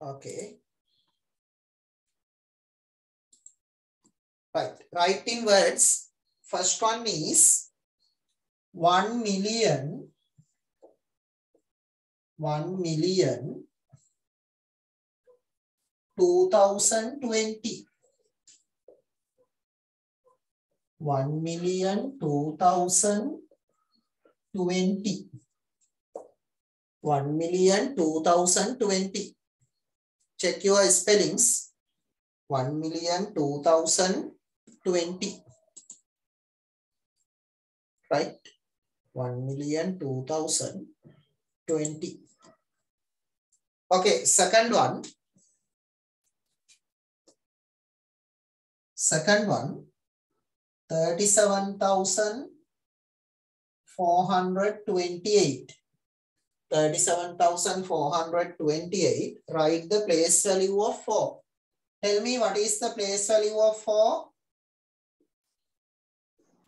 Okay. Right. Write in words. First one is 1 million. 1 million 2020. 1 million 2020. 1 million 2020. Check your spellings. 1 million 2020. Right? 1 million 2020. Okay, second one. Second one, 37,428. 37,428. Write the place value of 4. Tell me what is the place value of 4?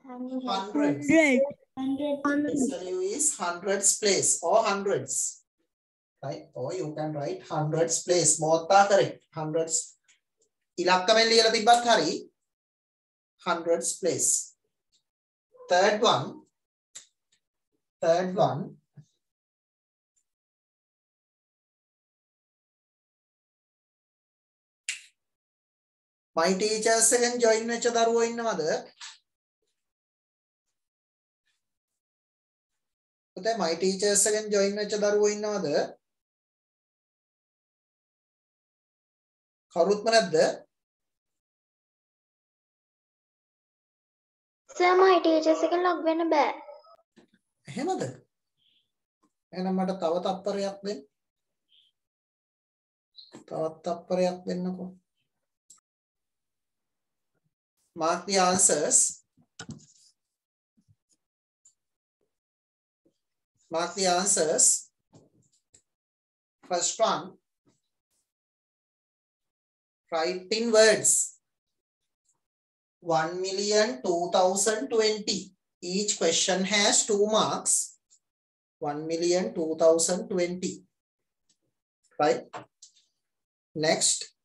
Hundreds. Place value is hundreds place or hundreds. Right? Or you can write hundreds place. Both are correct. Hundreds. ඉලක්කමෙන් ලියලා තිබ්බත් හරි hundreds place. Third one. Third one. My teachers එකෙන් join වෙච්ච දරුවෝ ඉන්නවද? පුතේ my teachers එකෙන් join වෙච්ච දරුවෝ ඉන්නවද? කවුරුත්ම නැද්ද? සර් මයි ටීචර්ස් එකෙන් ලොග් වෙන්න බෑ. එහෙමද? එහෙනම් මට තව තත්පරයක් දෙන්න. තවත් තත්පරයක් දෙන්නකෝ. Mark the answers. Mark the answers. First one. Write in words. 1 million 2020. Each question has two marks. 1 million 2020. Right? Next.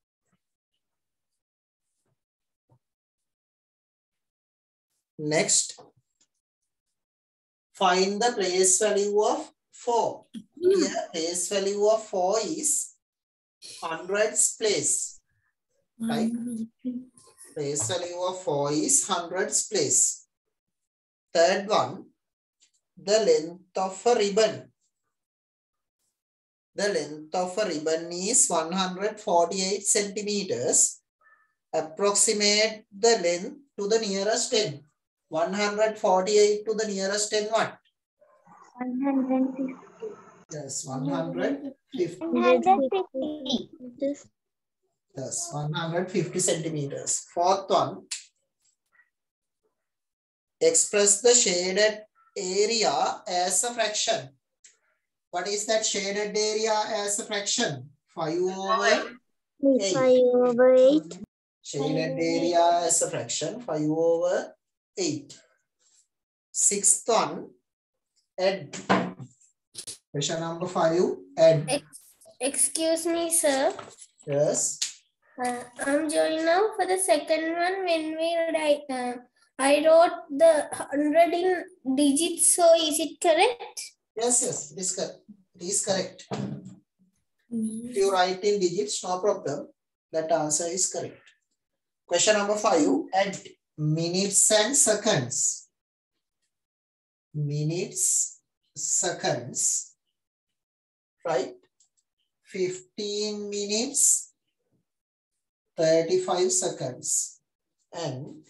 Next. Find the place value of 4. Hmm. Here, place value of 4 is hundreds place. Right? Place value of 4 is hundreds place. Third one, the length of a ribbon. The length of a ribbon is 148 centimeters. Approximate the length to the nearest 10. 148 to the nearest 10 what? 150. Yes, 150. 150. Yes, 150 centimeters. Fourth one. Express the shaded area as a fraction. What is that shaded area as a fraction? 5 over 8. 5 over 8. Shaded area as a fraction, 5 over 8. Sixth one, add. Question number 5, add. Ex- excuse me, sir. Yes. Uh, I'm joining now for the second one. When we write, uh, I wrote the hundred in digits. So is it correct? Yes, yes, it is correct. It is correct. If you write in digits, no problem. That answer is correct. Question number five, add minutes and seconds. Minutes, seconds, right? 15 minutes, 35 seconds, and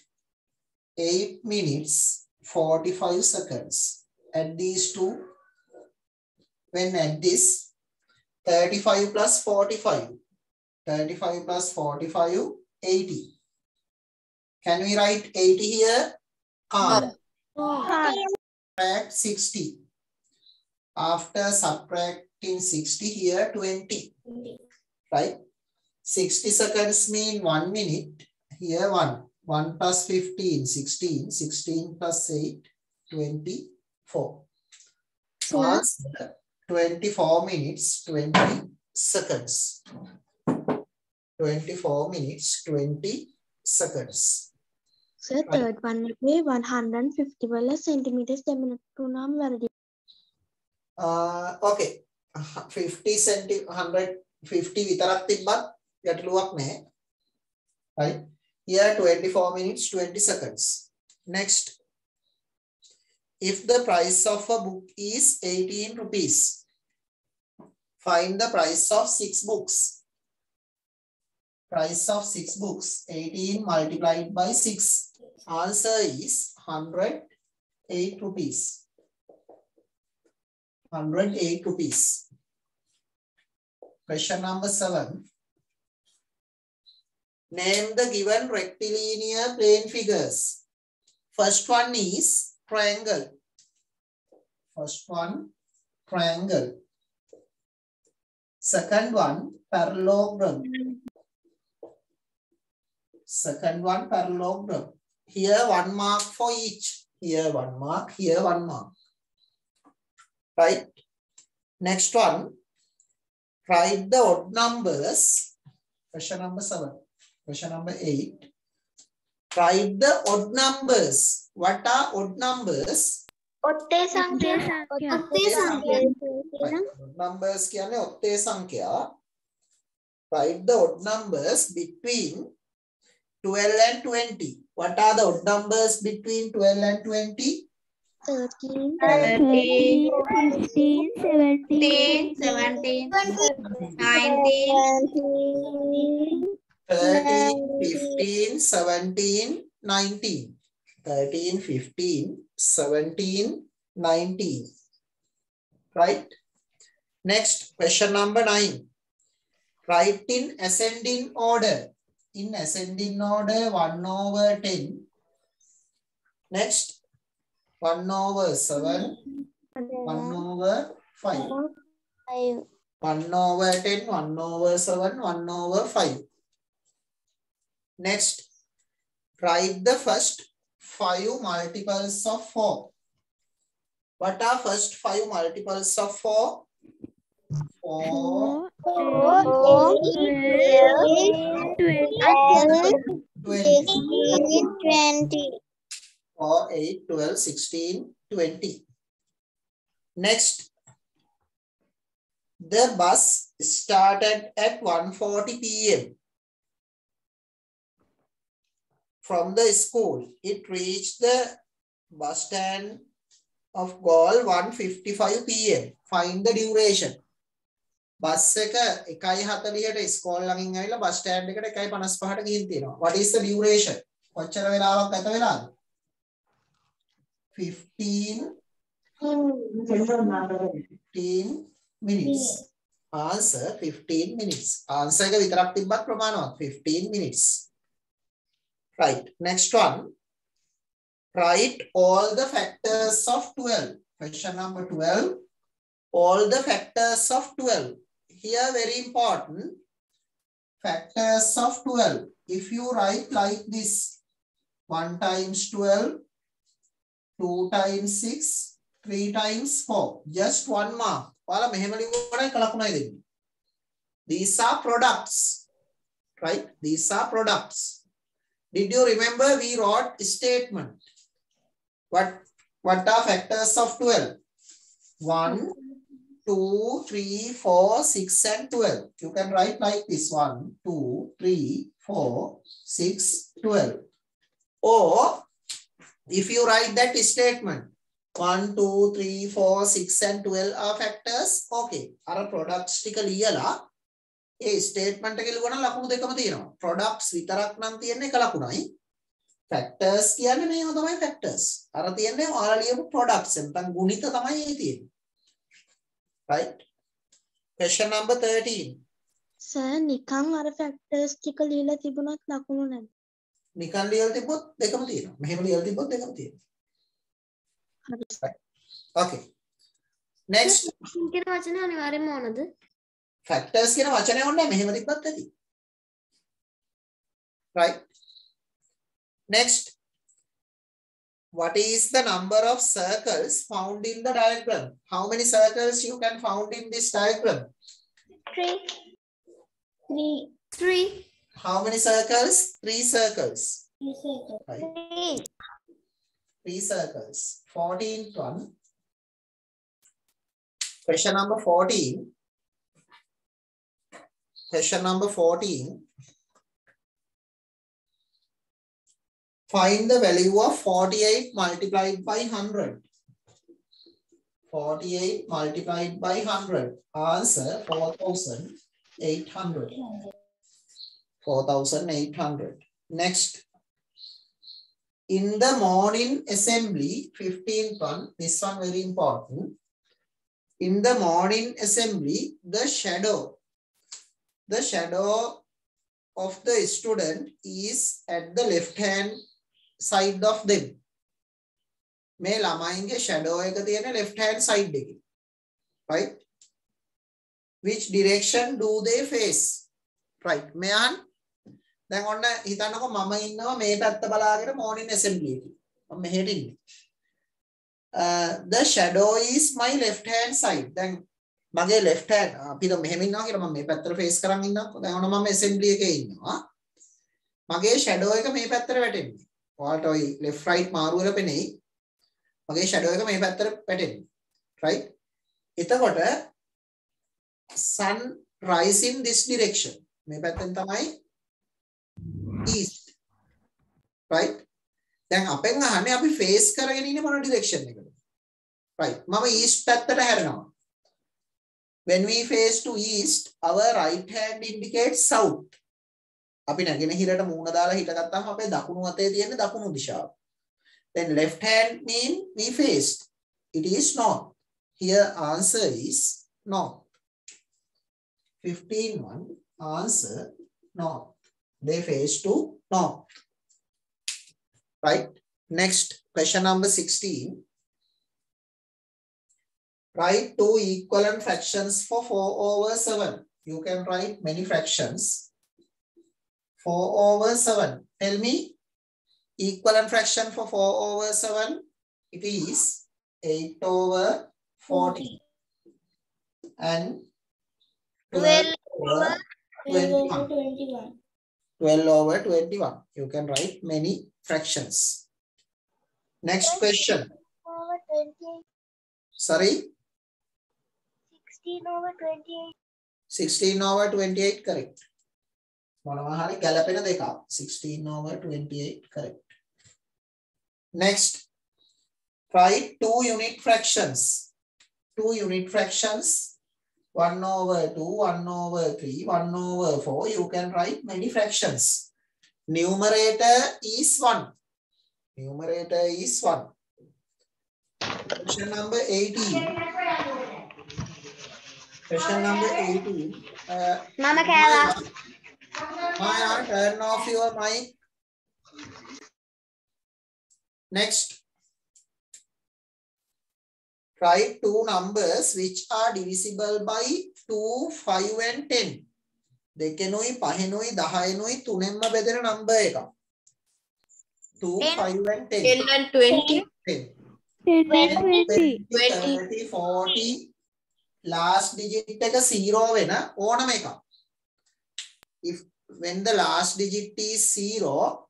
8 minutes, 45 seconds. Add these two. When add this, 35 plus 45. 35 plus 45, 80. Can we write 80 here? Can't. Subtract 60. After subtracting 60 here, 20. Right? 60 seconds mean 1 minute. Here 1. 1 plus 15, 16. 16 plus 8, 24. Sir. Answer 24 minutes, 20 seconds 24 minutes 20 seconds sir third වන්න එකේ 150 වල සෙන්ටිමීටර්ස් දෙමිනිට් වුණාම වැරදි. uh, okay 50 centi 150 විතරක් තිබ්බත් ගැටලුවක් නැහැ right here 24 minutes 20 seconds next if the price of a book is 18 rupees find the price of six books price of six books 18 multiplied by 6 answer is 108 rupees. 108 rupees. Question number 7 name the given rectilinear plane figures. First one is triangle. First one triangle. Second one parallelogram. Second one parallelogram Here one mark for each. Here one mark, here one mark. Right? Next one. Write the odd numbers. Question number seven. Question number eight. Write the odd numbers. What are odd numbers? ඔත්තේ සංඛ්‍යා ඔත්තේ සංඛ්‍යා Right. Odd numbers කියන්නේ ඔත්තේ සංඛ්‍යා. Write the odd numbers between 12 and 20. What are the odd numbers between 12 and 20? 13 13, 15 17 17, 19, 13, 15, 17, 19. 13, 15, 17, 19. Right? Next, question number 9. Write in ascending order. In ascending order, 1 over 10. Next, 1 over 7, 1 over 5. 1 over 10, 1 over 7, 1 over 5. Next, write the first five multiples of 4. What are first five multiples of 4? 4, 20, 4, 8, 12, 16, 20. Next, the bus started at 1.40 p.m. From the school, it reached the bus stand of Galle 1.55 p.m. Find the duration. Bus එක 1:40ට school ළඟින් ඇවිල්ලා bus stand එකට 1:55ට ගිහින් තියෙනවා. What is the duration? කොච්චර වෙලාවක් ගත වෙලාද? 15 15 minutes. Answer 15 minutes. Answer එක විතරක් තිබ්බත් ප්‍රමාණවත් 15 minutes. Right. Next one. Write all the factors of 12. Question number 12. All the factors of 12. Here very important. Factors of 12. If you write like this. 1 times 12. 2 times 6. 3 times 4. Just one mark. ඔයාලා මෙහෙම ලිව්වොත් එක ලකුණයි දෙන්නේ. These are products. Right? These are products. Did you remember we wrote statement? What, what are factors of 12? 1, 2, 3, 4, 6 and 12. You can write like this. 1, 2, 3, 4, 6, 12. Or if you write that statement, 1, 2, 3, 4, 6 and 12 are factors. Okay. අර products ටික ලියලා ඒ statement එක ලියවන ලකුණු දෙකම තියෙනවා. products විතරක් නම් තියෙන්නේ එක ලකුණයි. factors කියන්නේ මේව තමයි factors. අර තියෙන්නේ ඔයාලා ලියපු products නැත්නම් ගුණිත තමයි ඒ තියෙන්නේ. Right? question number 13. සර් නිකන් අර ෆැක්ටර්ස් ටික ලියලා තිබුණත් ලකුණු නැද්ද? නිකන් ලියලා තිබ්බොත් දෙකම තියෙනවා. මෙහෙම ලියලා තිබ්බොත් දෙකම තියෙනවා. හරි. okay. next කියන වචන අනිවාර්යෙන්ම ඕනද? factors කියන වචනය ඕනේ. මෙහෙම තිබ්බත් ඇති. right? next What is the number of circles found in the diagram? How many circles you can found in this diagram? Three. Three. Three. How many circles? Three circles. Right. Three. Three circles. 14th one. Question number 14. Question number 14. Find the value of 48 multiplied by 100. 48 multiplied by 100. Answer 4800. 4800. Next. In the morning assembly, 15th one, this one very important. In the morning assembly, the shadow, the shadow of the student is at the left hand side of them. මේ ළමයින්ගේ shadow එක තියෙන left hand side එකේ. Right? Which direction do they face? Right. මෙයන් දැන් ඔන්න හිතන්නකො මම ඉන්නවා මේ පැත්ත බලාගෙන morning assembly එකේ. මම මෙහෙට ඉන්නේ. Uh, the shadow is my left hand side. දැන් මගේ left hand අපි දැන් මෙහෙම ඉන්නවා කියලා මම මේ පැත්තට face කරන් ඉන්නම්කො. දැන් ඔන්න මම assembly එකේ ඉන්නවා. මගේ shadow එක මේ පැත්තට වැටෙන්නේ. ඔයාලට ওই left right මාරු වෙලා පෙනෙයි. මගේ shadow එක මේ පැත්තට වැටෙන්නේ. right? එතකොට sun rise in this direction. මේ පැත්තෙන් තමයි east. right? දැන් අපෙන් අහන්නේ අපි face කරගෙන ඉන්නේ මොන direction එකද? right. මම east පැත්තට හැරෙනවා. When we face to east, our right hand indicates south. අපි නැගෙනහිරට මූණ දාලා හිටගත්තාම අපේ දකුණු අතේ තියෙන දකුණු දිශාව. Then left hand mean we faced. It is north. Here answer is north. 15 one answer north. They face to north. Right. Next question number 16. Write two equivalent fractions for 4 over 7. You can write many fractions. 4 over 7. Tell me equivalent fraction for 4 over 7. It is 8 over 40. And 12 over 21. 21. 12 over 21. You can write many fractions. Next question. Over 28. Sorry, 16 over 28. 16 over 28 correct. මොනවා හරි ගැලපෙන දෙකක්. 16 over 28 correct. Next, write two unit fractions. Two unit fractions. 1 over 2, 1 over 3, 1 over 4. You can write many fractions. Numerator is 1. Numerator is 1. Question number 18. Question number 18. Uh, මම කෑවා. Maya, turn off your mic. Next. Write two numbers which are divisible by 2, 5 and 10. දෙකෙනුයි පහෙනුයි දහයනුයි තුනෙන්ම බෙදෙන number එකක්. 2, 5 and 10. 10 and 20. 10. 10 20, 30, 40 last digit එක 0 වෙන ඕනම එකක්. If when the last digit is 0,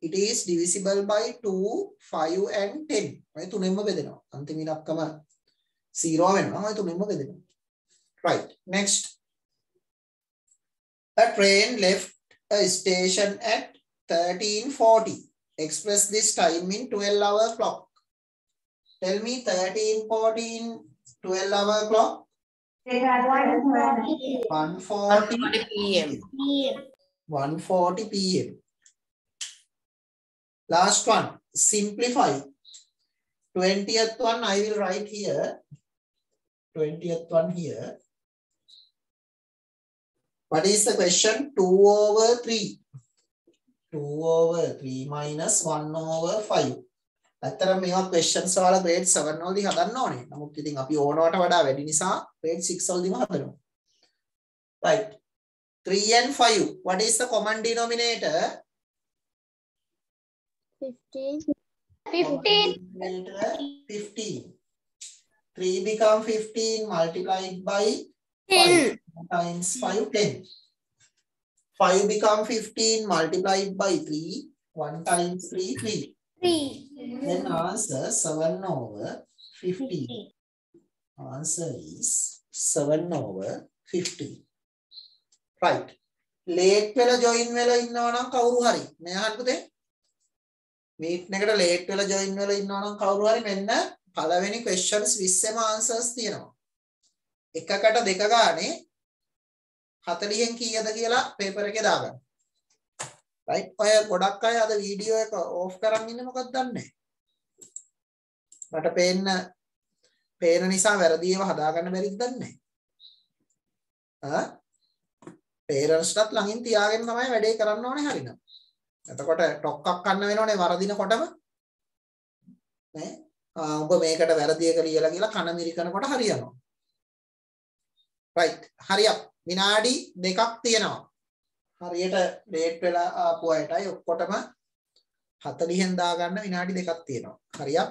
it is divisible by 2, 5 and 10. ඔය තුනෙන්ම බෙදෙනවා. අන්තිම ඉලක්කම 0 වෙනවා. ඔය තුනෙන්ම බෙදෙනවා. Right. Next. A train left a station at 1340. Express this time in 12 hour clock. Tell me 13, 14, 12 hour clock. 140 1:40 p.m. 140 p.m. Last one, simplify. 20th one I will write here. 20th one here. What is the question? 2 over 3. 2 over 3 minus 1 over 5. ඇත්තටම මේවා questions වල grade 7 වලදී හදන්න ඕනේ. නමුත් ඉතින් අපි ඕනවට වඩා වැඩි නිසා grade 6 වලදීම හදනවා. Right. 3 and 5. What is the common denominator? 15. 15. Denominator 15. 3 become 15 multiplied by 10. 5 times 5, 10. 5 become 15 multiplied by 3. 1 times 3, 3. 3. Then answer 7 over 15. Answer is 7 over 15. Right. Late වෙලා ජොයින් වෙලා ඉන්නවා නම් කවුරු හරි. මේ අහන්න පුතේ මීට් එකට ලේට් වෙලා ජොයින් වෙලා ඉන්නවා නම් කවුරු හරි මෙන්න පළවෙනි questions 20ෙම answers තියෙනවා. එකකට දෙක ගානේ 40න් කීයද කියලා පේපර් එකේ දාගන්න. Right? ඔය ගොඩක් අය අද වීඩියෝ එක ඕෆ් කරන් ඉන්නේ මොකක්ද දන්නේ? මට පේන්න පේන නිසා වැරදි ඒවා හදාගන්න බැරිද දන්නේ? ආ? පේරන්ට්ස්ටත් ළඟින් තියාගෙන තමයි වැඩේ කරන්න ඕනේ හරිනම්. එතකොට ටොක්ක්ක් ගන්න වෙනෝනේ වරදිනකොටම නේ ආ ඔබ මේකට වැරදි එක ලියලා කියලා කන මිරිකනකොට හරියනවා. right හරියක් විනාඩි දෙකක් තියෙනවා. හරියට ලේට් වෙලා ආපු අයටයි ඔක්කොටම 40න් දාගන්න විනාඩි දෙකක් තියෙනවා. හරියක්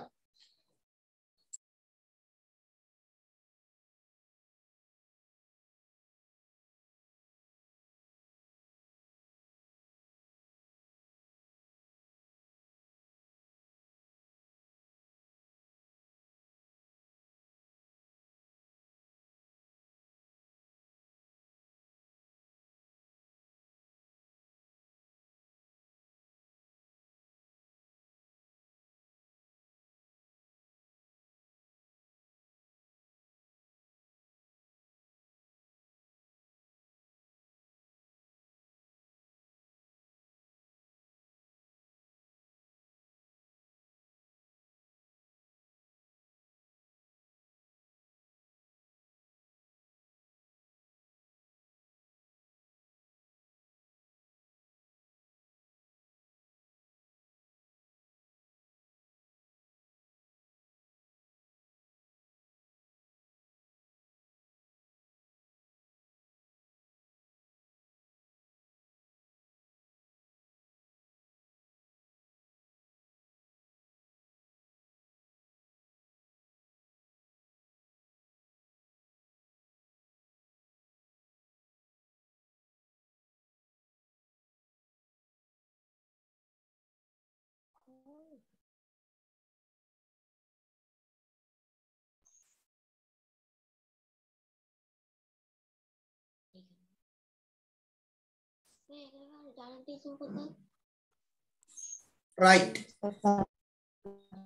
right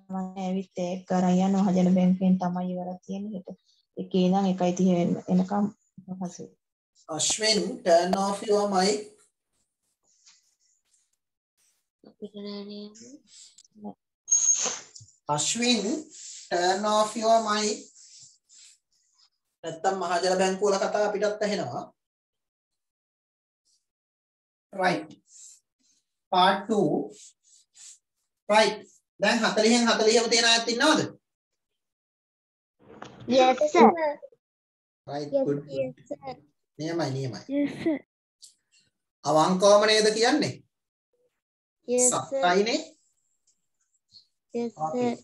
මම ඇවිත් ඒක කරන් යන මහජන බැංකුවෙන් තමයි ඉවරක් තියෙන්නේ හෙට. එකේ ඉඳන් 1:30 එනකම් පහසුයි. Ashwin turn off your mic Ashwin turn off your mic. නැත්තම් මහජන බැංකුව වල කතා අපිටත් ඇහෙනවා. Right. Part 2 right. දැන් 40න් 40ම තියෙන අයත් ඉන්නවද? Yes, sir. right good good. නියමයි නියමයි. අවංකවම නේද කියන්නේ? Yes, sir. සත්තයිනේ Yes, Okay. sir.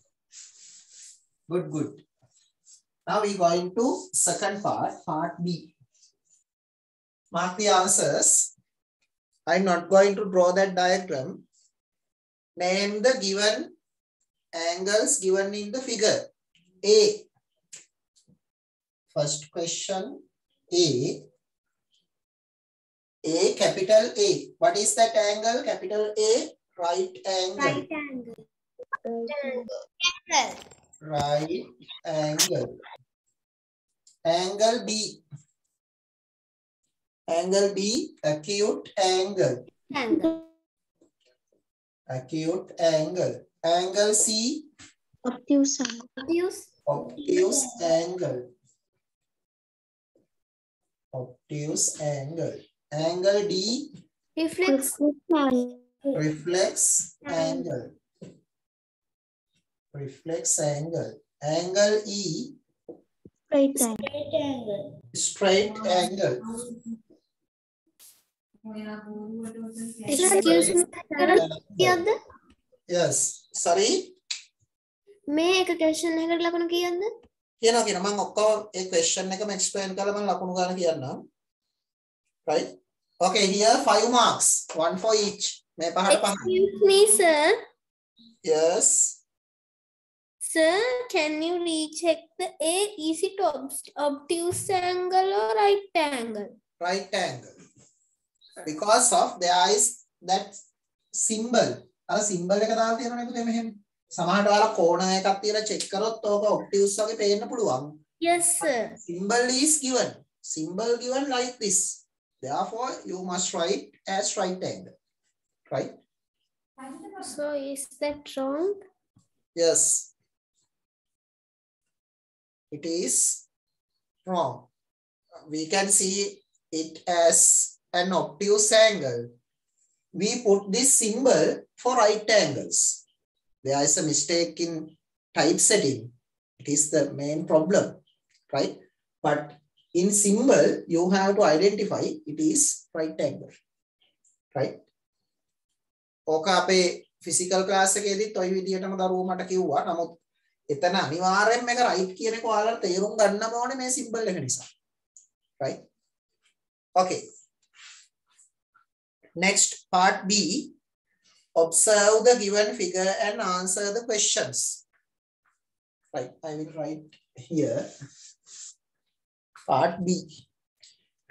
Good, good. Now we going to second part, part B. Mark the answers. I'm not going to draw that diagram. Name the given angles given in the figure. A. First question A. A capital A. What is that angle? Capital A. Right angle. Right angle. Right angle. Angle B. Angle B, acute angle. Angle. Acute angle. Angle C, Obtuse angle. Obtuse angle. Obtuse angle. Angle D, reflex reflex angle. Reflex angle. Angle E, Right angle. straight angle. excuse me කීයක්ද Yes. Sorry. මේ එක question එකකට ලකුණු කීයක්ද කියනවා කියන මම ඔක්කොම ඒ question එකම explain කරලා මම ලකුණු ගන්න කියන්නම් right okay here 5 marks one for each මේ පහට පහ Excuse me, sir. yes Sir, can you recheck the A? Is it ob- obtuse angle or right angle? right angle because of there is that symbol අර symbol එක දාලා තියෙනවනේ පුතේ මෙහෙම සමහරට ඔයාලා කෝණ එකක් තියලා check කරොත් ඕක obtuse වගේ පේන්න පුළුවන් Yes, sir. symbol is given symbol given like this therefore you must write as right angle right So is that wrong? yes it is wrong we can see it as an obtuse angle we put this symbol for right angles there is a mistake in typesetting it is the main problem right but in symbol you have to identify it is right angle right ඕක අපේ physical class එකේදීත් ওই විදිහටම දරුවෝ මට කිව්වා. නමුත් එතන අනිවාර්යෙන්ම මේක රයිට් කියන එක ඔයාලට තේරුම් ගන්නම ඕනේ මේ සිම්බල් එක නිසා. right? Okay. Next part B. Observe the given figure and answer the questions. Right, I will write here. Part B.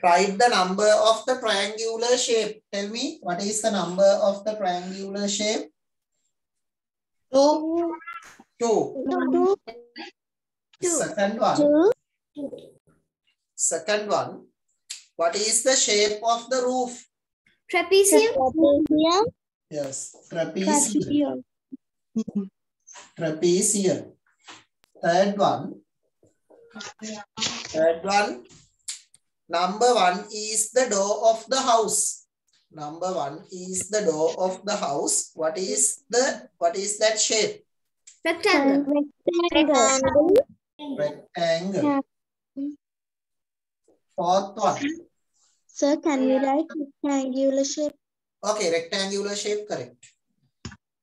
Write the number of the triangular shape. Tell me, what is the number of the triangular shape? two Two. Two. Second one. Two. Second one. What is the shape of the roof? Trapezium? Trapezium. Yes, trapezium. Trapezium. Trapezium. Third one. Third one. Number one is the door of the house. Number one is the door of the house. What is the what is that shape? Rectangle. Rectangle. Rectangle. Fourth one. Sir, can we write rectangular shape? Okay, rectangular shape, correct.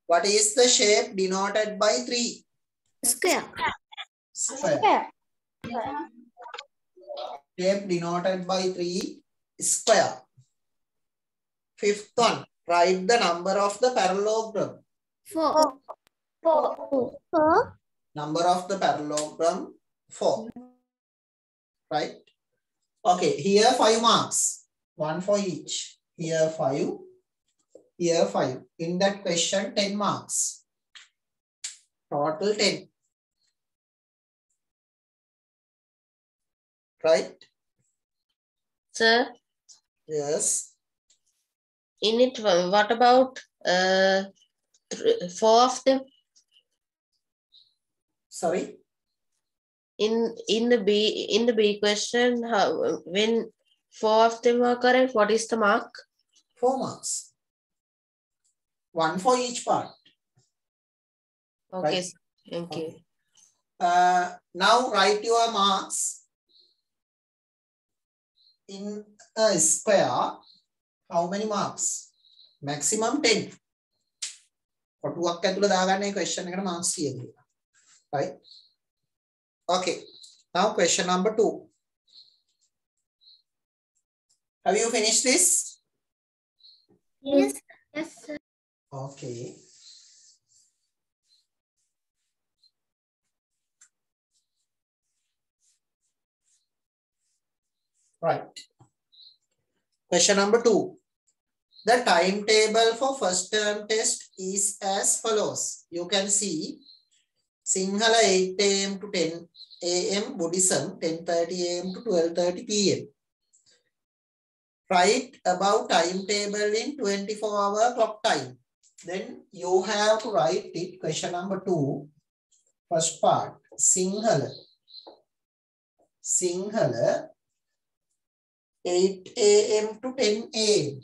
What is the shape denoted by three? Square. Square. Shape denoted by three square. Fifth one, write the number of the parallelogram. Four. Four. Number of the parallelogram, four. Right? Okay, here five marks. One for each. Here five. Here five. In that question, 10 marks. Total 10. Right? sir Yes. in it what about uh four of them Sorry. in in the b in the b question how when four of them are correct what is the mark Four marks. One for each part. okay Right. sir. thank you Uh, now write your marks in a square. How many marks? Maximum 10. කොටුවක් ඇතුළ දාගන්න මේ question එකට marks 100 කියලා. Right? Okay. Now question number 2. Have you finished this? Yes. Yes, sir. Okay. Right. Question number two. The timetable for first term test is as follows. You can see Sinhala 8 a.m. to 10 a.m. Buddhism 10.30 a.m. to 12.30 p.m. Write about timetable in 24 hour clock time. Then you have to write it. Question number two. First part. Sinhala. Sinhala 8 a.m. to 10 a.m.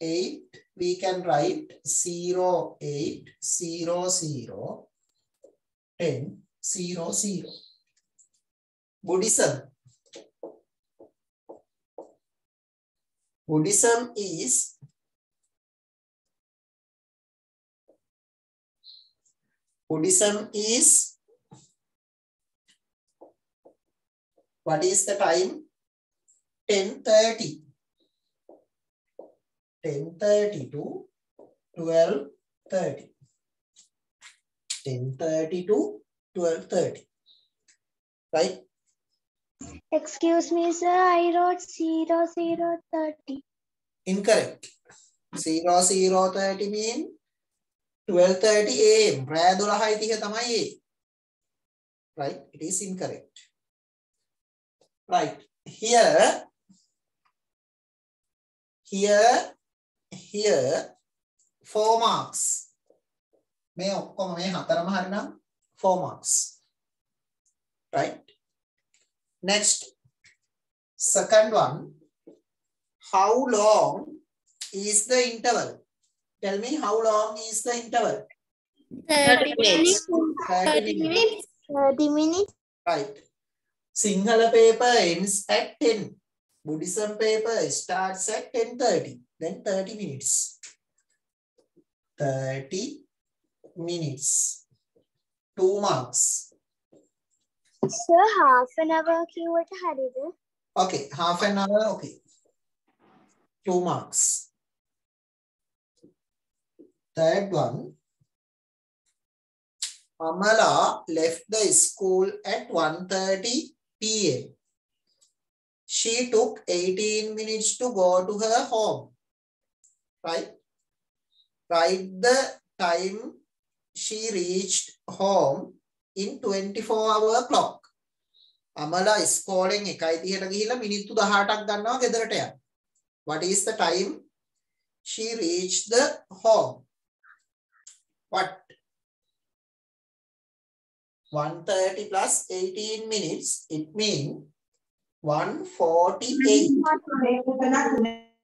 8 we can write 0 8 0 0 10 0 0. Buddhism. Buddhism is Buddhism is What is the time? 10.30. 10.30 to 12.30. 10.30 to 12.30. Right? Excuse me, sir. I wrote zero zero thirty. Incorrect. 0030 mean 12.30 am. රෑ 12.30 තමයි ඒ. Right? It is incorrect. Right. Here, here, here, four marks. මේ ඔක්කොම මේ හතරම හරිනම් four marks. Right? Next, second one. How long is the interval? Tell me how long is the interval? 30 minutes. 30 30 minutes. minutes. Thirty minutes. Right. Sinhala paper ends at 10. Buddhism paper starts at 10.30. Then 30 minutes. 30 minutes. Two marks. Sir, half an hour keyword haride. Okay, half an hour, okay. Two marks. Third one. Amala left the school at 1.30 p.m. She took 18 minutes to go to her home. Right? Write the time she reached home in 24 hour clock. අමලා ඉස්කෝලෙන් 1:30ට ගිහිල්ලා මිනිත්තු 18ක් ගන්නවා ගෙදරට යන්න. What is the time she reached the home? What? 130 plus 18 minutes, it means 148.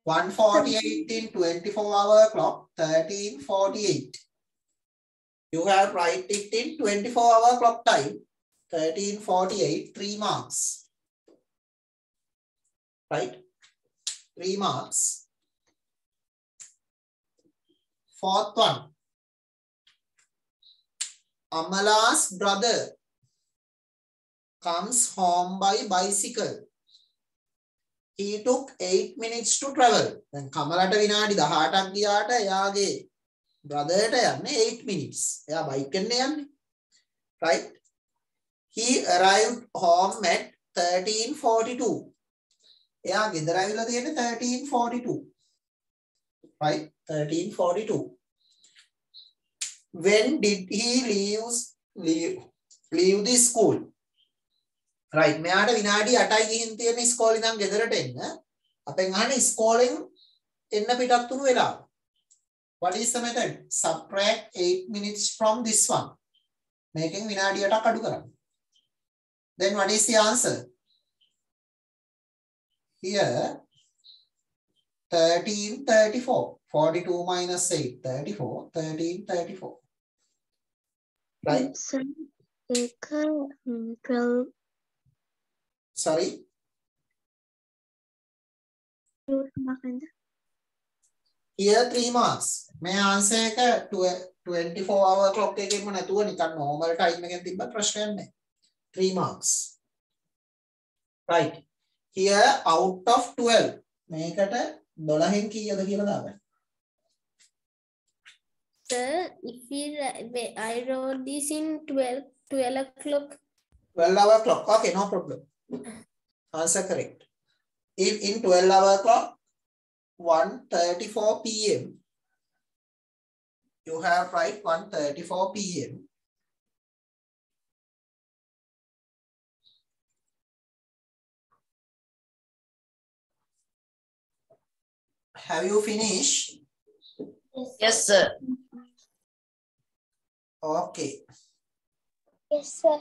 148 in 24 hour clock, 1348. You have write it in 24 hour clock time, 1348, 3 marks. Right? 3 marks. Fourth one. Amala's brother comes home by bicycle. He took 8 minutes to travel. දැන් කමලට විනාඩි 18ක් ගියාට එයාගේ brotherට යන්නේ 8 minutes. එයා bike එකෙන් යන්නේ. Right? He arrived home at 1342. එයා ගෙදර ඇවිල්ලා තියෙන්නේ 1342. Right? 1342. When did he leaves leave leave the school? right මෙයාට විනාඩි 8යි ගිහින් තියෙන ඉස්කෝලේ ඉඳන් ගෙදරට එන්න අපෙන් අහන්නේ ඉස්කෝලෙන් එන්න පිටත් වුණු වෙලාව what is the method subtract 8 minutes from this one මේකෙන් විනාඩි 8ක් අඩු කරන්න then what is the answer here 1334 42 minus 8 34 1334 right Sir, ඒක ම්, 12 sorry මාකන්ද? Here 3 marks. මේ answer එක 24 hour clock එකෙන්ම නැතුව නිකන් normal time එකෙන් තිබ්බත් ප්‍රශ්නයක් නැහැ. 3 marks. Right. Here out of 12 මේකට 12න් කීයද කියලා දාගන්න. Sir, if we, I wrote this in 12, 12 o'clock. 12 hour clock. Okay no problem. Answer correct. If in 12 hour clock 1:34 pm you have right 1:34 pm have you finished Yes, sir. okay Yes, sir.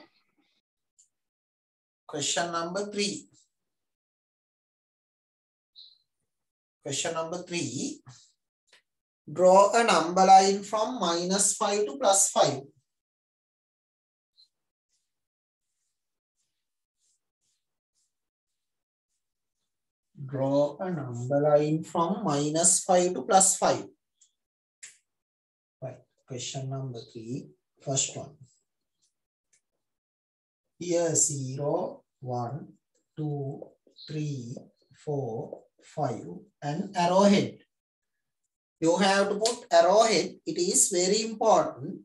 Question number three. Question number three. Draw a number line from minus 5 to plus 5. Draw a number line from minus 5 to plus 5. Right. Question number three. First one. Here 0, 1, two, three, four, five, and arrowhead. You have to put arrowhead. It is very important.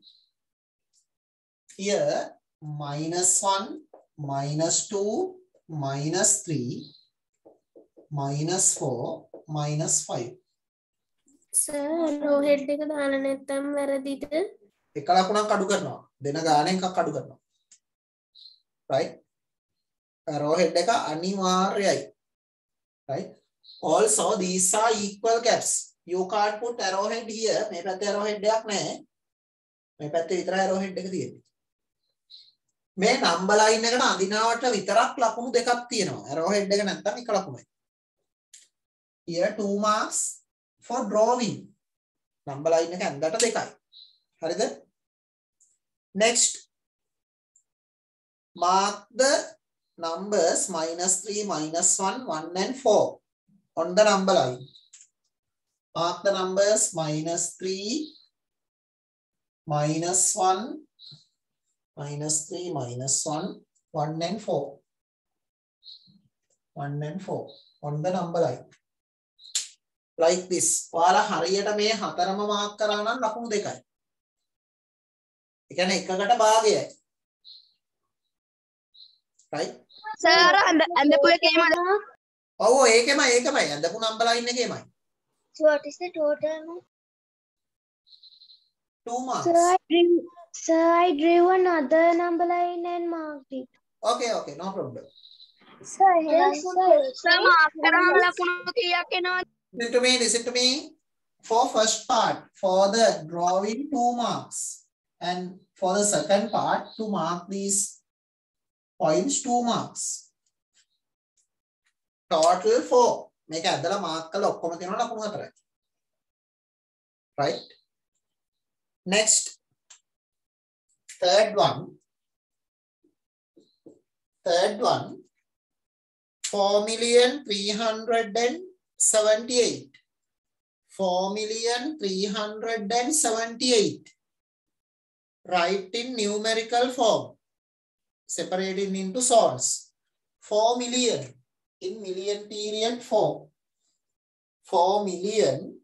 Here, minus one, minus two, minus three, minus four, minus five. Sir රෝහෙඩ් එක දාලා නැත්තම් වැරදිද? එක ලකුණක් අඩු කරනවා. දෙන ගාන එකක් අඩු කරනවා. right? arrowhead එක අනිවාර්යයි. right? Also these are equal gaps. you can't put arrowhead here. මේ පැත්තේ arrowhead එකක් නැහැ. මේ පැත්තේ විතරයි arrowhead එක තියෙන්නේ. මේ number line එකට අඳිනවට විතරක් ලකුණු දෙකක් තියෙනවා. arrowhead එක නැත්තම් එක ලකුණයි. here two marks for drawing. number line එක ඇඳට දෙකයි. හරිද? next mark the numbers minus 3 minus 1 1 and 4 on the number line mark the numbers minus 3 minus 1 minus 3 minus 1 1 and 4 1 and 4 on the number line like this ඔයාලා හරියට මේ හතරම mark කරා නම් ලකුණු දෙකයි ඒ කියන්නේ එකකට භාගයයි. right? සර් අඳපු එකේමද? ඔව් ඒකෙමයි ඒකමයි. අඳපු number line එකේමයි. So what is the total? now? 2 marks. Sir, I drew, sir, I drew another number line and marked it. Okay, okay, no problem. Sir, yes, sir. Sir mark කරාම ලකුණු කීයක් එනවද? Listen to me, listen to me. For first part, for the drawing, 2 marks. And for the second part, to mark these points, 2 marks. Total 4. මේක ඇදලා mark කරලා ඔක්කොම තියෙනවා ලකුණු හතරයි. Right? Next. Third one. Third one. 4 million 378. 4 million 378. Write in numerical form. Separated into zones. 4 million in million period form. 4 million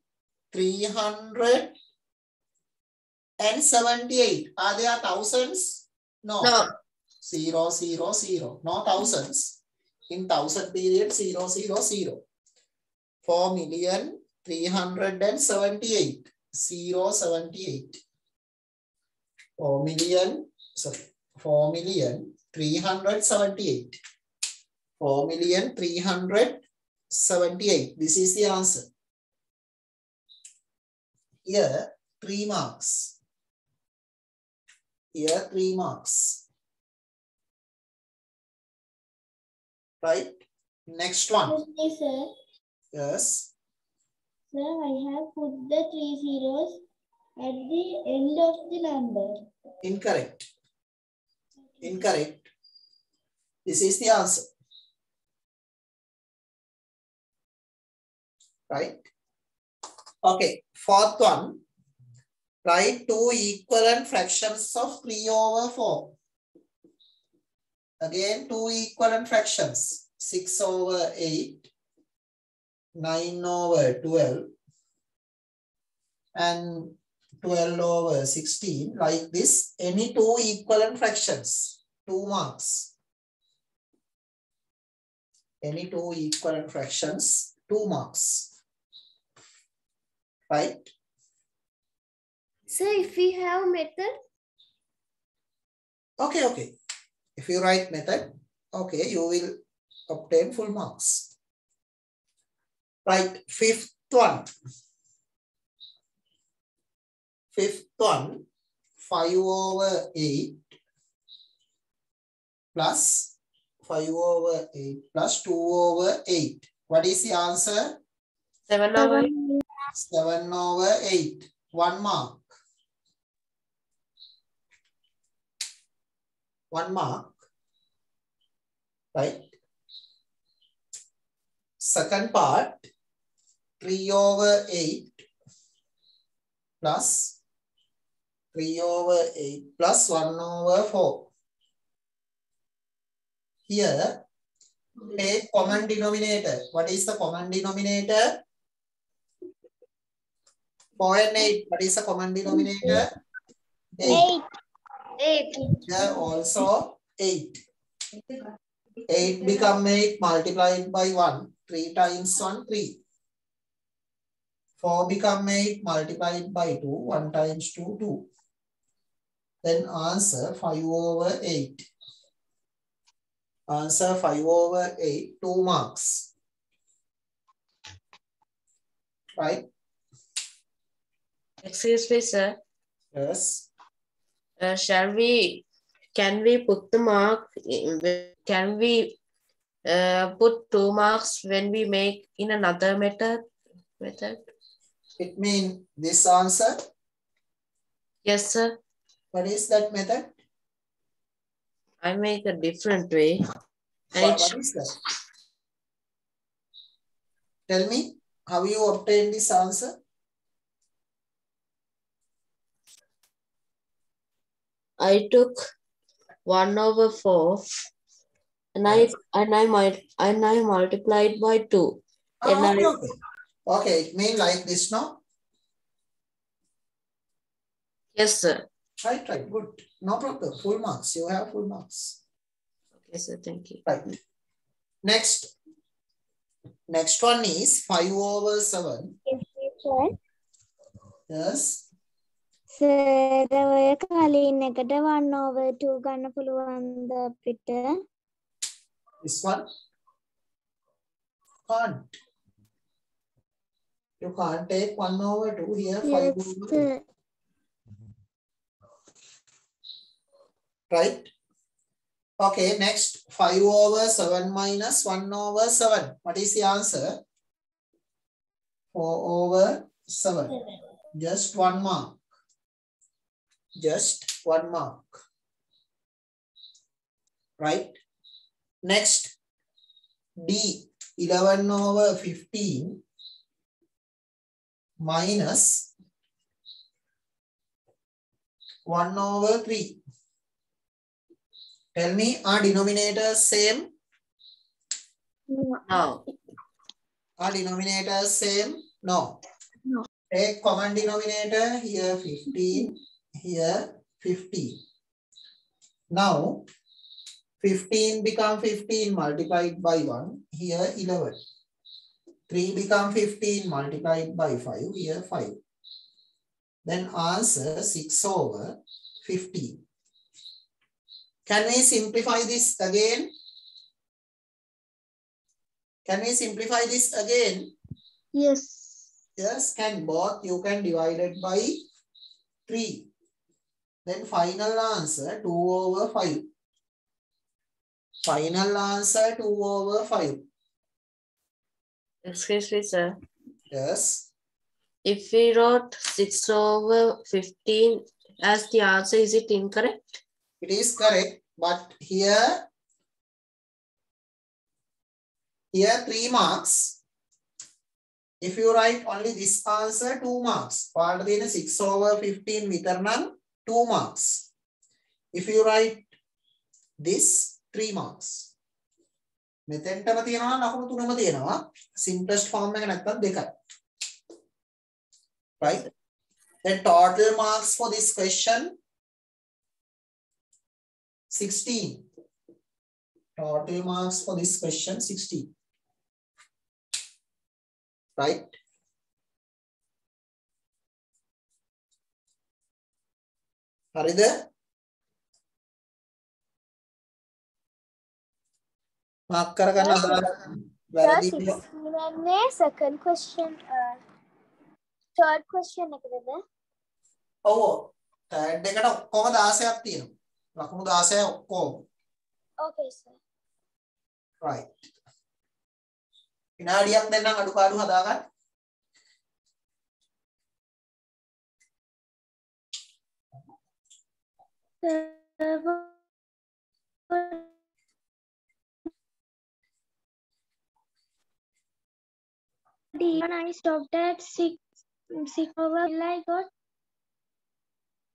378. Are there thousands? No. No. Zero, zero, zero. No thousands. In thousand period, zero, zero, zero. 4 million 378. Zero, 78. 4 million, sorry, 4 million 378. 4 million 378. This is the answer. Here, 3 marks. Here, 3 marks. Right? Next one. Okay, sir. Yes. Sir, I have put the three zeros at the end of the number. Incorrect. Incorrect. This is the answer. Right? Okay. Fourth one. Write two equivalent fractions of 3 over 4. Again, two equivalent fractions. 6 over 8, 9 over 12, and 12 over 16 like this any two equivalent fractions two marks any two equivalent fractions two marks right? Sir, if we have method, okay okay. If you write method okay you will obtain full marks. Right fifth one. Fifth one 5 over 8 plus 5 over 8 plus 2 over 8 what is the answer? 7 over 7 over 8 one mark. One mark. Right. Second part. 3 over 8 plus 3 over 8 plus 1 over 4 here take common denominator. What is the common denominator? 4 8. What is the common denominator? 8. Eight. Here also 8. 8 become 8 multiplied by 1. 3 times 1, 3. 4 become 8 multiplied by 2. 1 times 2, 2. Then answer 5 over 8. Answer 5 over 8, 2 marks. Right? Excuse me, sir. Yes. Uh, shall we, can we put the mark, in can we uh, put two marks when we make in another method? Method? It means this answer. Yes, sir. What is that method? I make a different way. And What, what is that? Tell me how you obtain this answer. I took one over four and I and I might and I multiplied by two. Ah, And okay, I- okay. Okay, it means like this now. Yes, sir. Right, right, good. No problem. Full marks. You have full marks. Okay, sir. Thank you. Right. Next. Next one is 5 over 7. Yes. Sir ඔය කලින් එකට 1 over 2 ගන්න පුළුවන්ද අපිට? This one. Can't. You can't take 1 over 2 here. 5 Yes, over 2. sir. Right? Okay, next 5 over 7 minus 1 over 7. What is the answer? 4 over 7. Just one mark. Just one mark. Right? Next, D 11 over 15 minus 1 over 3. Tell me, are denominators same? No. Are denominators same? No. No. Take common denominator here 15, here 15. Now 15 become 15 multiplied by 1, here 11. 3 become 15 multiplied by 5, here 5. Then answer 6 over 15. Can we simplify this again? Can we simplify this again? Yes. Yes, can both you can divide it by 3. Then final answer 2 over 5. Final answer 2 over 5. Excuse me, sir. Yes. If we wrote 6 over 15 as the answer, is it incorrect? It is correct, but here, here 3 marks. If you write only this answer, 2 marks. පාඩ තියෙන 6 over 15 විතර නම් 2 marks. If you write this, 3 marks. මෙතෙන්ටම තියෙනවා නම් ලකුණු තුනම තියෙනවා. simplest form එක නැත්තම් දෙකයි. Right? The total marks for this question 16. Total marks for this question 16. Right? හරිද? මාක් කරගන්න අදාළ වැරදි මේ second question uh, third question එකද? ඔව් තෑඩ් එකට ඔක්කොම 16ක් තියෙනවා. ලකුණු 16 ඔක්කොම. Okay sir. right. විනාඩියක් දෙන්නම් අඩුපාඩු හදාගන්න. When I stopped at six, six over, I got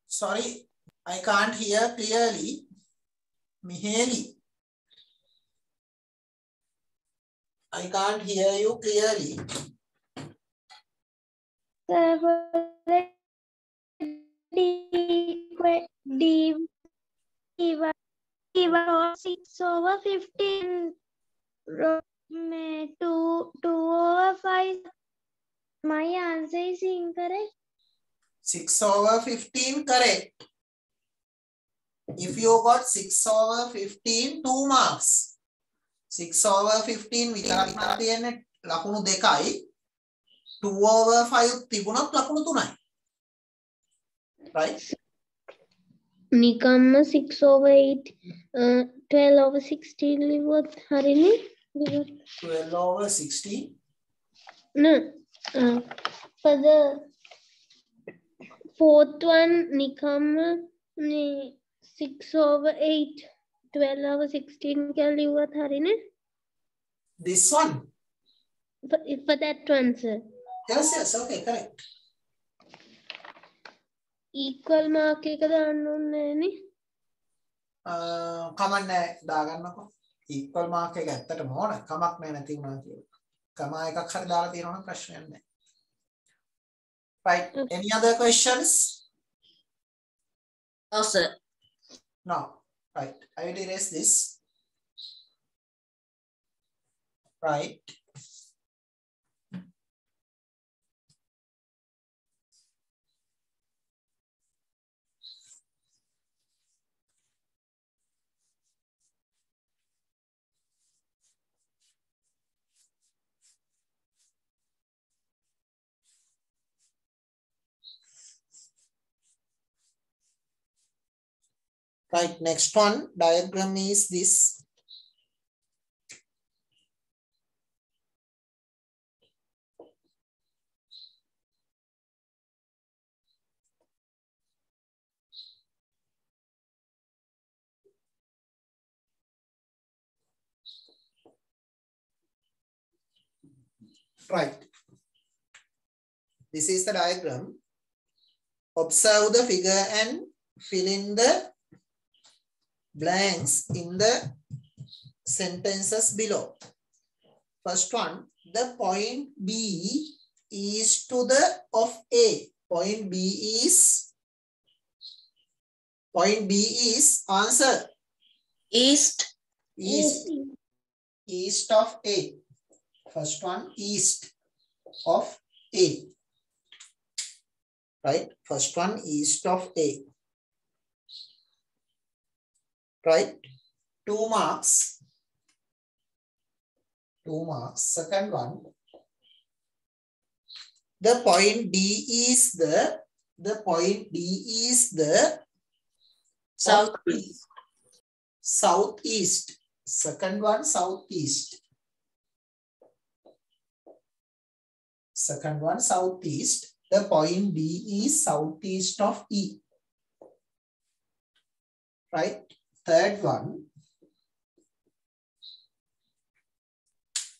Sorry, I can't hear clearly. Miheli. I can't hear you clearly. The D, D, D1, D1 6 over 15, ro- may 2, 2 over 5. My answer is incorrect. 6 over 15 correct. If you got 6 over 15, 2 marks. 6 over 15 විතරක් නම් තියෙන්නේ ලකුණු දෙකයි. 2 over 5 තිබුණොත් ලකුණු තුනයි. Right? නිකම්ම 6 over 8, uh, 12 over 16 ලිව්වොත් හරිනේ? ලිව්වොත් 12 over 16. No, uh, for the fourth one, Nikama, ni- six over eight, 12 over 16 can live with Harine. This one. For, for that one, sir. Yes, yes, okay, correct. Equal mark එක දාන්න ඕනේ නේ. කමන්න දාගන්නකො ඉක්වල් Mark එක ඇත්තටම ඕන කමක් නෑ නැති වුණා කියලා. කමා එකක් හරි දාලා තියෙනවා නම් ප්‍රශ්නයක් නෑ. Right. Any other questions? No, sir. No. Right. I will erase this. Right. Right, next one, diagram is this. Right. This is the diagram. Observe the figure and fill in the blanks in the sentences below. First one, the point B is to the of A. Point B is point B is answer East, east east of A. First one east of A. Right? First one east of A. Right? Two marks. Two marks. Second one. The point D is the the point D is the southeast, southeast. Second one southeast. Second one southeast. The point D is southeast of E. Right? Third one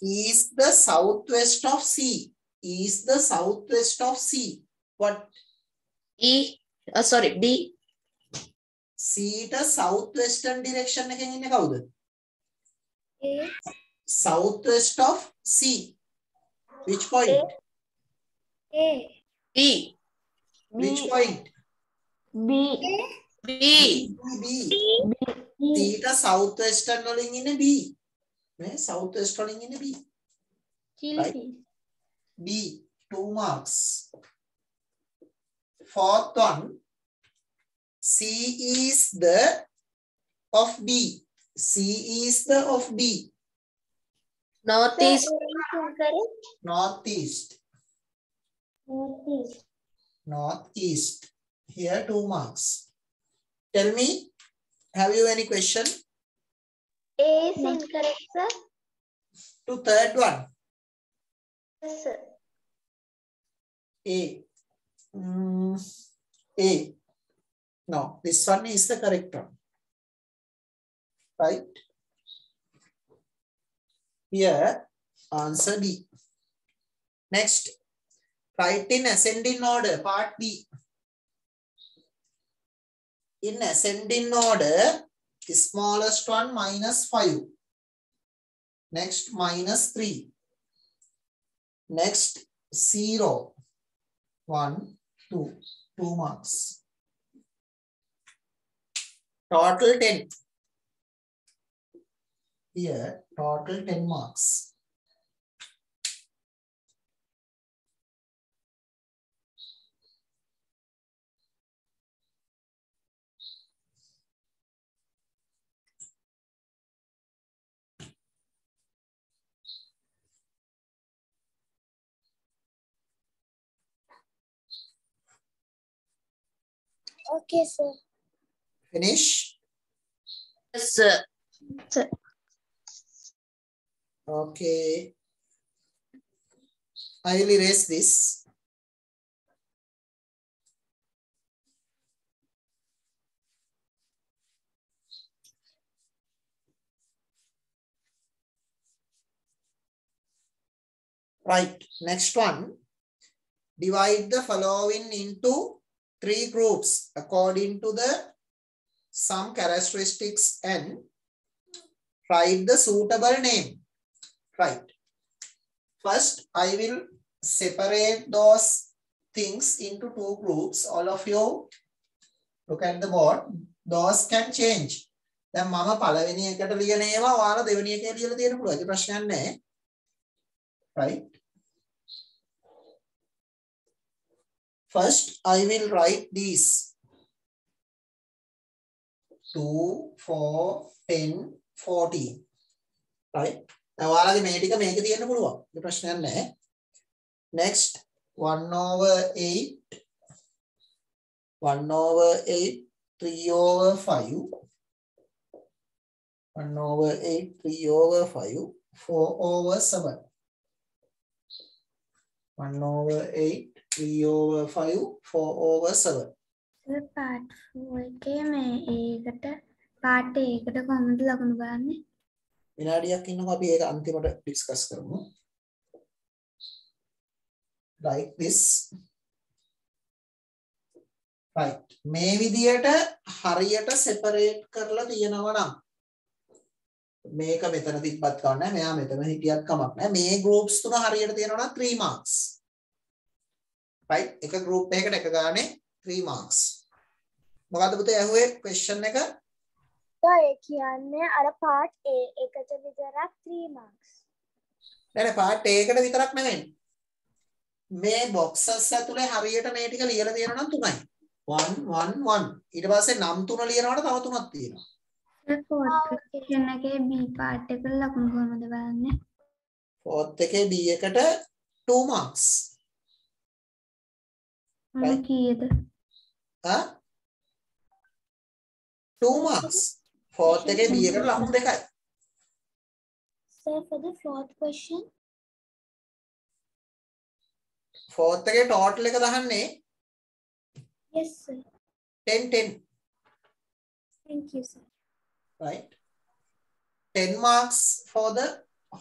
is the southwest of C. Is the southwest of C. What? E, uh, sorry, B, C ට southwestern direction එකෙන් ඉන්නේ කවුද? A, Southwest of C. Which point? A, B, Which point? B, B. B. B. B. B. The southwestern rolling B. a B. Southwestern rolling B. a B. B. Right? B. Two marks. Fourth one. C is the of B. C is the of B. Northeast. Northeast. Northeast. Northeast. Here two marks. Tell me, have you any question? A is incorrect, sir. To third one. Yes, sir. A. Mm, A. No, this one is the correct one. Right? Here, answer B. Next, write in ascending order, part B. In ascending order, the smallest one minus 5. Next, minus 3. Next, 0. 1, 2. 2 marks. Total 10. Here, total 10 marks. Okay, sir. Finish? Yes, sir. Okay. I will erase this. Right, next one. Divide the following into three groups according to the some characteristics and write the suitable name. Right. First, I will separate those things into two groups. All of you look at the board. Those can change. දැන් මම පළවෙනි එකට ලියන ඒවා ඔයාලා දෙවෙනි එකේ ලියලා තියෙන පුළුවන්. ඒක ප්‍රශ්නයක් නැහැ. Right. First, I will write these. 2, 4, 10, 14. Right. දැන් ඔයාලගේ මේ ටික මේකේ තියෙන්න පුළුවන්. ඒ ප්‍රශ්නයක් නැහැ. Next 1 over 8 1 over 8 3 over 5 1 over 8 3 over 5 4 over 7 1 over 8 3 over 5 4 over 7 part එකේ මේ ඒකට පාට ඒකට කොහොමද ලකුණු ගන්නේ? විනාඩියක් ඉන්නකො අපි ඒක අන්තිමට ඩිස්කස් කරමු. like this. right. මේ විදියට හරියට separate කරලා තියෙනවා නම් මේක මෙතන තිබ්බත් කවන්න නැහැ මෙයා මෙතන හිටියත් කමක් නැහැ මේ groups තුන හරියට තියෙනවා නම් 3 marks. Right. එක group එකකට එක ගානේ 3 marks. මොකද්ද පුතේ ඇහුවේ question එක? ඒ කියන්නේ අර පාට් A එකට විතරක් 3 marks. නෑ නෑ පාර්ට් ඒකට විතරක් නෙවෙයි. මේ boxes ඇතුලේ හරියට මේ ටික ලියලා තියෙනවා නම් තුනයි. 1 1 1. ඊට පස්සේ නම් තුන ලියනවට තව තුනක් තියෙනවා. question එකේ B පාට් එකට ලකුණු කොහොමද බලන්නේ? fourth එකේ B එකට 2 marks. මොන කීයද? ආ 2 marks. fourth එකේ B එකට ලකුණු දෙකයි. Sir, for the fourth question, fourth එකේ total එක දහන්නේ yes, sir. 10 10 Thank you, sir. right 10 marks for the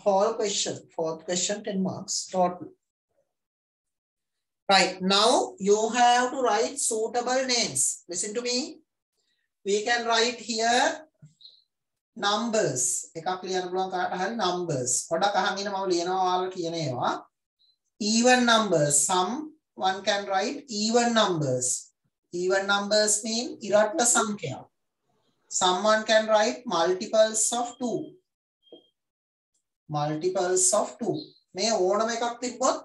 whole question fourth question 10 marks total right now you have to write suitable names listen to me we can write here numbers එකක් ලියන්න පුළුවන් කාට හරි numbers පොඩක් අහන් ඉන්න මම ලියනවා ඔයාලා කියන ඒවා even numbers some one can write even numbers even numbers mean ඉරට්ට සංඛ්‍යා someone can write multiples of 2 multiples of 2 මේ ඕනම එකක් තිබ්බොත්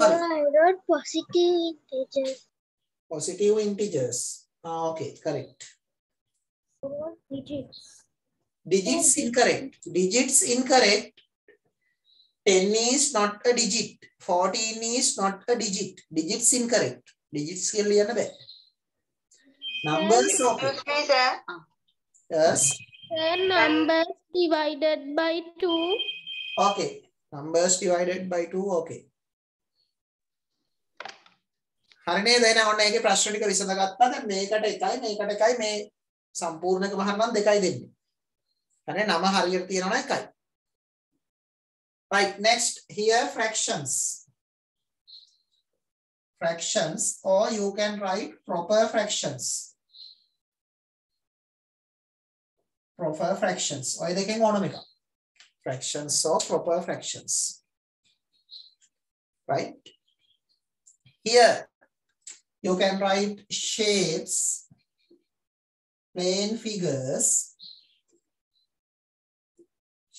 I wrote positive integers. Positive integers. Ah, okay, correct. What digits? Digits incorrect. Digits incorrect. 10 is not a digit. 14 is not a digit. Digits incorrect. Digits keliyana be. Numbers yes. okay. Excuse me, sir. Yes. Sir, numbers divided by 2. Okay. Numbers divided by 2. Okay. හරි නේද? එහෙනම් ඔන්න ඒකේ ප්‍රශ්න ටික විසඳගත්තා. දැන් මේකට එකයි මේකට එකයි. මේ සම්පූර්ණක මහන්නම් දෙකයි දෙන්නේ. හරි නම හරියට තියෙනවා නම් එකයි. Right next here fractions. Fractions or you can write proper fractions. Proper fractions. ඔය දෙකෙන් ඕනම එකක්. Fractions or proper fractions. Right? Here, you can write shapes, plane figures,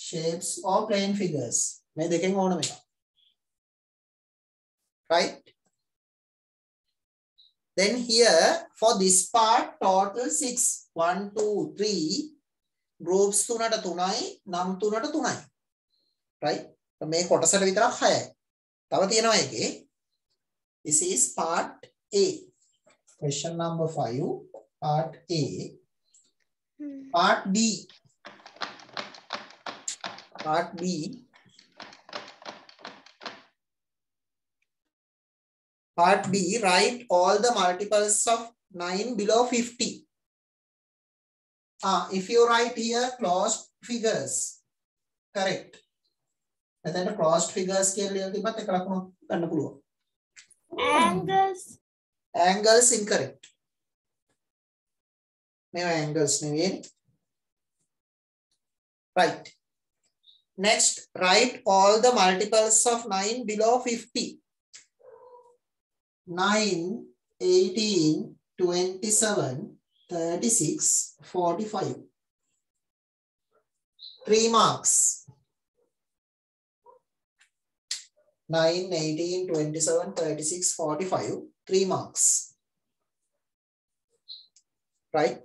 shapes or plane figures. මේ දෙකෙන් ඕනම එකක්. Right? Then here for this part total 6 1 2 3 groups තුනට 3යි නම් තුනට 3යි. Right? මේ කොටසට විතරක් 6යි. තව තියෙනවා එකේ This is part A. Question number 5 part A. Part B. Part B. Part B, write all the multiples of 9 below 50. Ah, if you write here closed figures, correct. එතන closed figures කියලා ලියලා තිබ්බත් එක ලකුණක් ගන්න පුළුවන්. Angles. angles incorrect. No angles ನೀವು right. Next write all the multiples of 9 below 50 9 18 27 36 45 three marks. 9 18 27 36 45 Three marks. Right?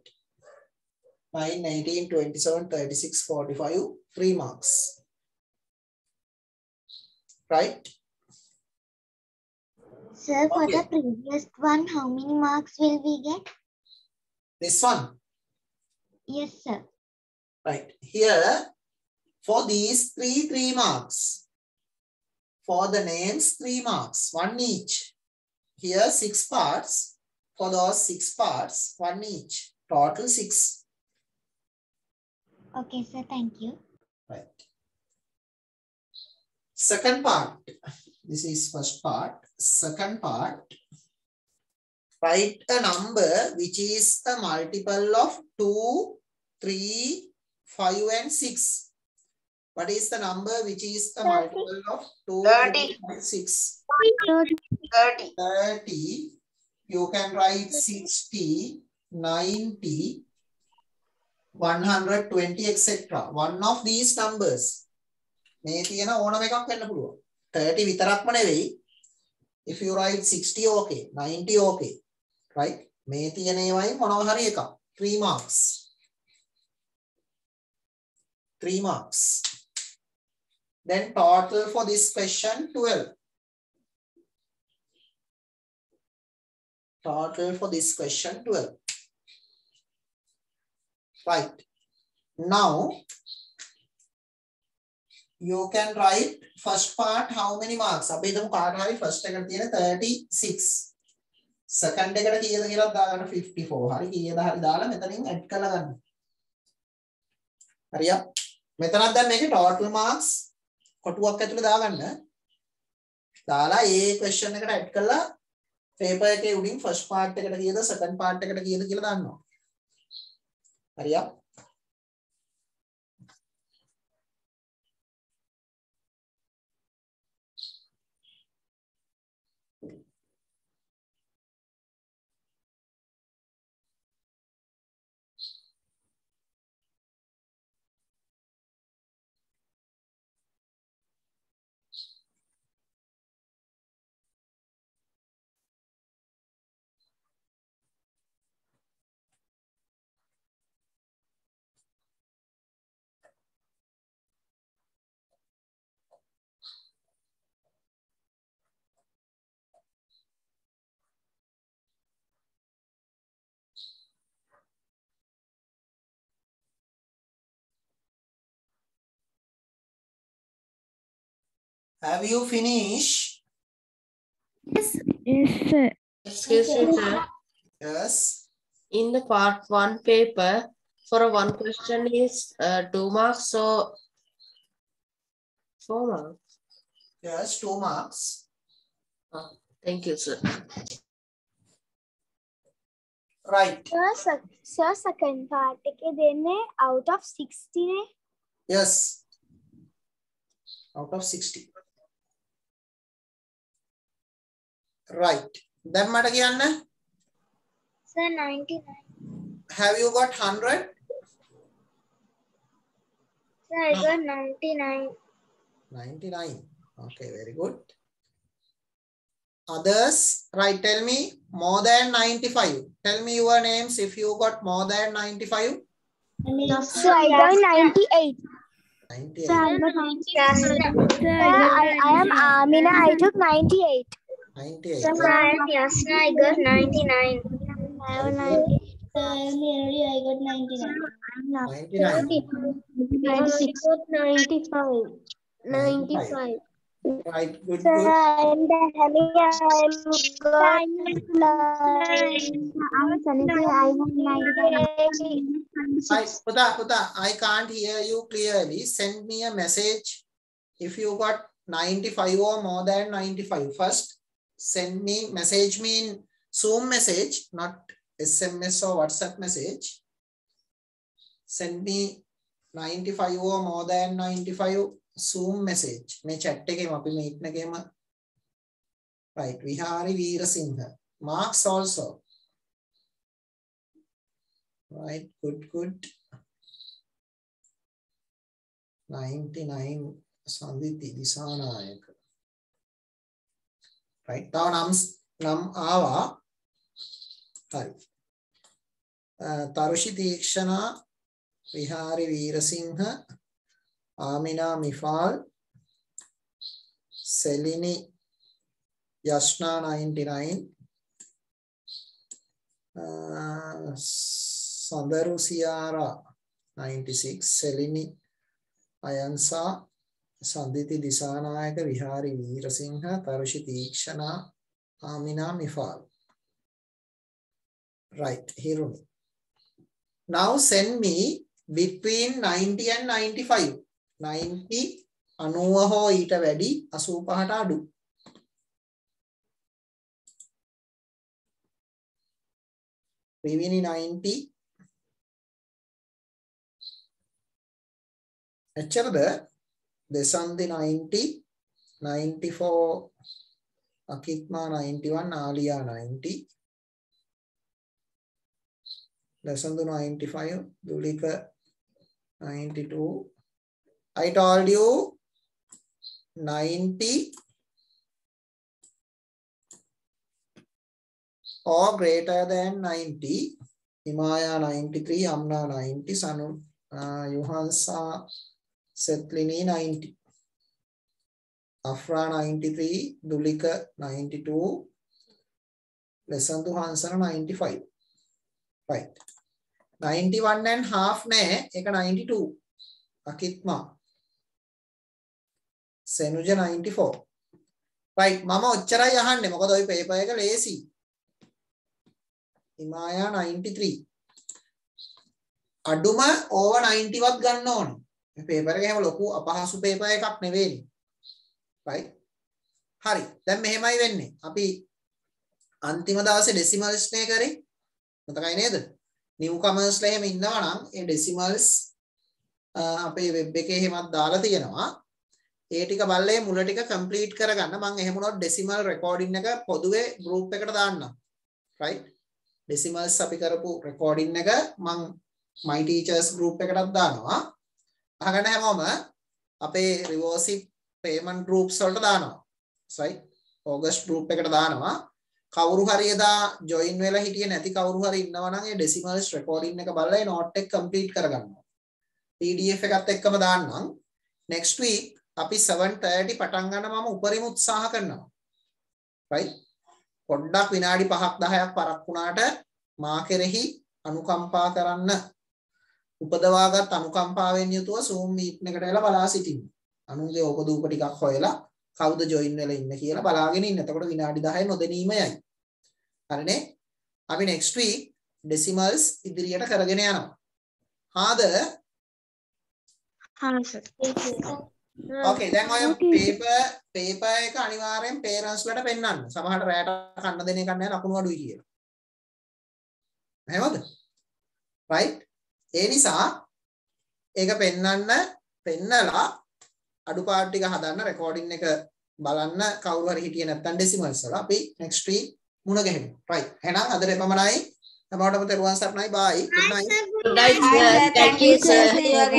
9, 18, 27, 36, 45. Three marks. Right? Sir, for Okay. the previous one, how many marks will we get? This one. Yes, sir. Right. Here, for these three, three marks. For the names, three marks, one each. Here, six parts. For those six parts, one each. Total six. Okay, sir. Thank you. Right. Second part. This is first part. Second part. Write a number which is a multiple of 2, 3, 5 and 6. What is the number which is a multiple of 2, 3, 5, 6? 30. 30. You can write 60, 90, 120, etc. One of these numbers. මේ තියෙන ඕනම එකක් වෙන්න පුළුවන්. 30 විතරක්ම නෙවෙයි. If you write 60 okay, 90 okay. Right? මේ තියෙන ඒවායින් මොනවා හරි එකක්. 3 marks. 3 marks. Then total for this question 12. Total for this question 12. Right. Now, you can write first part how many marks? අපි හිතමු කාට හරි first එකට තියෙන 36. second එකට කීයද කියලා දාගන්න 54. හරි කීයද හරි දාලා මෙතනින් add කරලා ගන්න. හරියා? මෙතනත් දැන් මේකේ total marks කොටුවක් ඇතුලේ දාගන්න. දාලා ඒ question එකට add කරලා පේපර් එකේ උඩින් ෆස්ට් පාර්ට් එකට කීයද සෙකන්ඩ් පාර්ට් එකට කීයද කියලා දානවා. හරියක්. Have you finished? Yes. Yes, sir. Excuse me, sir. Yes. In the part one paper, for one question is uh, two marks, so four marks. Yes, two marks. Oh, thank you, sir. Right. Sir, sir second part, then out of 60. Yes. Out of 60. right දැන් මට කියන්න Sir, 99. have you got 100 Sir, I got 99. 99 okay very good others right tell me more than 95 tell me your names if you got more than 95 Sir, I got 98. 98 Sir, I got 98. Sir, I, I am Amina. I took 98. 98 Sir, I am Yasna. I got 99. I have 90. Sir, I. I got 99. 99 96. 95. 95. right good Sir, good I am the. I am Hi, Puta, Puta, I can't hear you clearly. Send me a message if you got 95 or more than 95. First, send me, message me in Zoom message, not SMS or WhatsApp message. Send me 95 or more than 95 Zoom message. මේ chat එකේම අපි meet එකේම right විහාරි Weerasinghe marks also Right, good, good. 99 Sandithi Dissanayake. Right, තව නම් නම් ආවා. හරි. Tharushi තීක්ෂණා විහාරි Weerasinghe ආමිනා මිෆාල් සෙලිනි යශ්නා 99 uh, Sandaru Siara 96 Selini Ayansa Sanditi Disanayaka Vihari Veerasingha Tarushi Tikshana Amina Mifal right Hiruni. Now send me between 90 and 95 90 90 හෝ ඊට වැඩි 85ට අඩු. Rivini 90 එච්චරද This on the 90, 94, Akikma 91, Alia 90. Dasandu 95, Dulika 92. I told you 90 or greater than 90. Himaya 93, Amna 90, Sanu, uh, Yuhansa Setlini 90 Afra 93 Dulika 92 Lesantu Hansana 95 right. 91 and half ne එක 92 අකිත්මා. සෙනුජ 94 right. මම ඔච්චරයි අහන්නේ. මොකද ওই පේපර් එක ලේසි හිමායා 93 අඩුම ඕවර් 90 වත් ගන්න ඕනේ. මේ පේපර් එක එහෙම ලොකු අපහසු පේපර් එකක් නෙවෙයි right? හරි. දැන් මෙහෙමයි වෙන්නේ. අපි අන්තිම දවසේ ඩෙසිමල්ස් නේ කරේ. මතකයි නේද? නිව් කමර්ස්ලා එහෙම ඉන්නවා නම් ඒ ඩෙසිමල්ස් අපේ වෙබ් එකේ එහෙමත් දාලා තියෙනවා. ඒ ටික බලලේ මුල ටික කම්ප්ලීට් කරගන්න මම එහෙම වුණොත් ඩෙසිමල් රෙකෝඩින් එක පොදුවේ ගෲප් එකට දාන්නම්. right? ඩෙසිමල්ස් අපි කරපු රෙකෝඩින් එක මම my teachers group එකටත් දානවා. අහගන්න හැමෝම අපේ රිවෝසිප් පේමන්ට් groups වලට දානවා. Right. ඕගස්ට් group එකට දානවා. කවුරු හරි එදා ජොයින් වෙලා හිටියේ නැති කවුරු හරි ඉන්නවා නම් ඒ ඩෙසිමල්ස් රෙකෝඩින් එක බලලා ඒ නෝට් එක කම්ප්ලීට් කරගන්නවා. PDF එකත් එක්කම දාන්නම්. Next week අපි 7:30 පටන් ගන්න මම උපරිම උත්සාහ කරනවා. Right? පොඩ්ඩක් විනාඩි 5ක් 10ක් පරක් වුණාට මා කෙරෙහි අනුකම්පා කරන්න. උපදවාගත් අනුකම්පාවෙන් යුතුව Zoom meeting එකට වෙලා බලා සිටින්න. අනුන්ගේ ඕපදූප ටිකක් හොයලා කවුද join වෙලා ඉන්න කියලා බලාගෙන ඉන්න. එතකොට විනාඩි 10 නොදැනීමයයි. හරිනේ? අපි next week decimals ඉදිරියට කරගෙන යනවා. හාද? හා සර්. ඕකේ දැන් ඔය පේපර් පේපර් එක අනිවාර්යෙන් පේරන්ට්ස් ලට පෙන්වන්න. සමහරට රැට කන්න දෙන එකක් නැහැ ලකුණු අඩුයි කියලා. එහෙමද? right? ඒ නිසා ඒක පෙන්වන්න පෙන්නලා අඩුපාඩු ටික හදන්න රෙකෝඩින් එක බලන්න කවුරු හරි හිටියේ නැත්නම් ඩෙසිමල්ස් වල අපි next week මුණ ගැහෙමු. right. එහෙනම් අදට එපමණයි. හැමෝටම තෙරුවන් සරණයි. bye. good night. Good night. Thank you, sir.